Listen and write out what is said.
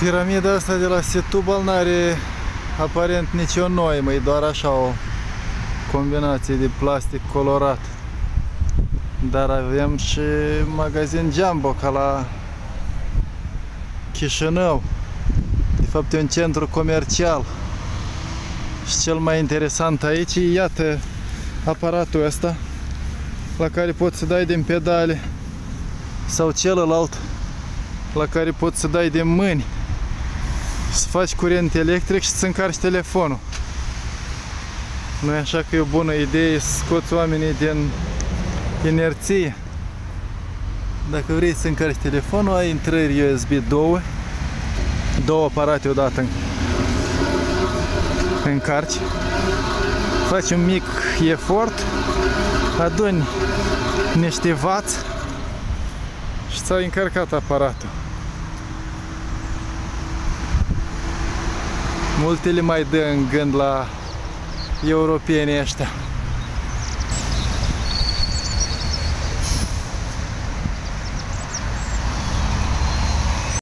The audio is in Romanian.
Piramida asta de la Setubal n-are aparent nicio noimă, e doar așa o combinație de plastic colorat. Dar avem și magazin Jumbo ca la Chișinău. De fapt e un centru comercial. Și cel mai interesant aici e, iată, aparatul ăsta la care poți să dai din pedale sau celălalt la care poți să dai din mâini să faci curent electric și să încarci telefonul. Nu e așa că e o bună idee să scoți oamenii din inerție. Dacă vrei să încarci telefonul, ai intrări USB 2, două aparate odată încarci, faci un mic efort, aduni niște vați și ți-ai încărcat aparatul. Multele mai dă în gând la europenii ăștia.